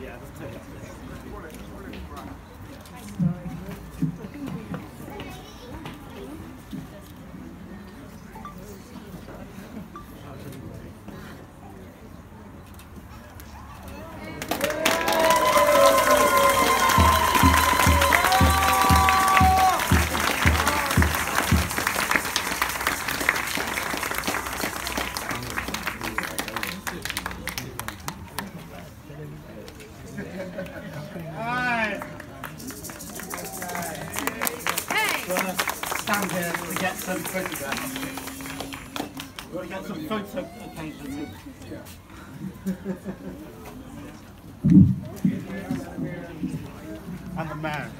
Yeah, Do you gonna stand here to get some photographs? You gonna get some photo occasionally? Yeah. and the man.